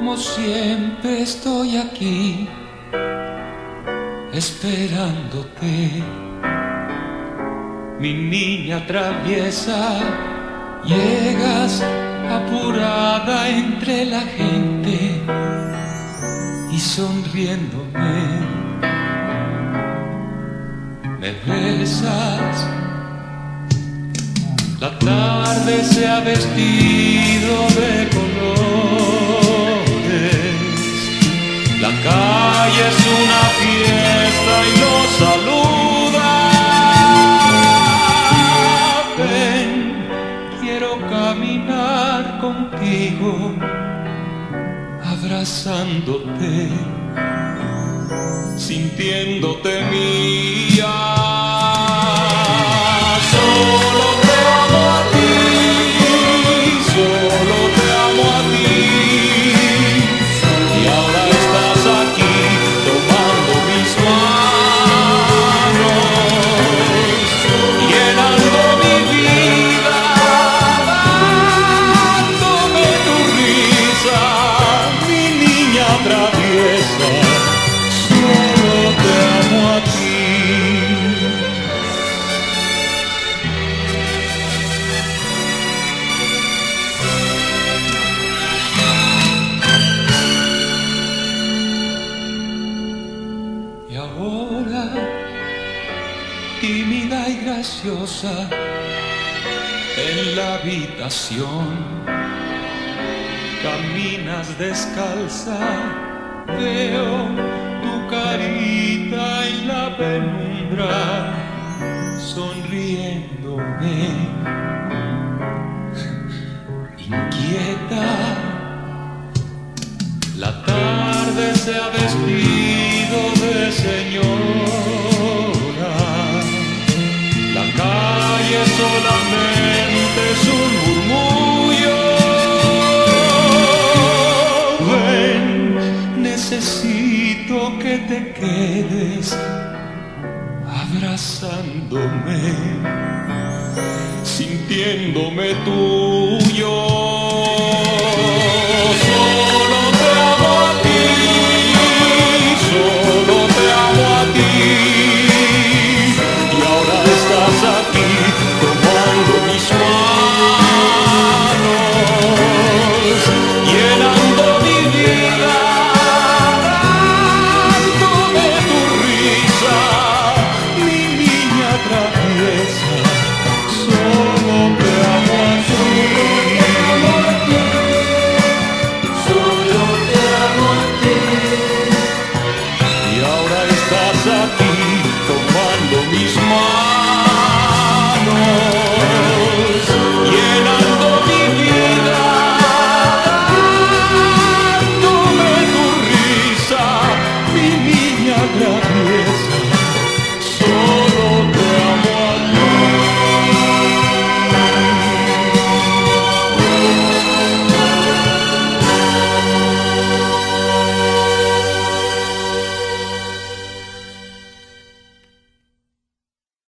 como siempre estoy aquí esperándote. Mi niña traviesa, llegas apurada entre la gente y sonriéndome me besas. La tarde se ha vestido calle es una fiesta y nos saluda. Ven, quiero caminar contigo, abrazándote, sintiéndote mía. Ahora, tímida y graciosa, en la habitación, caminas descalza, veo tu carita en la penumbra, sonriéndome, inquieta. La tarde se ha de señora. La calle solamente es un murmullo. Ven, necesito que te quedes abrazándome, sintiéndome tú.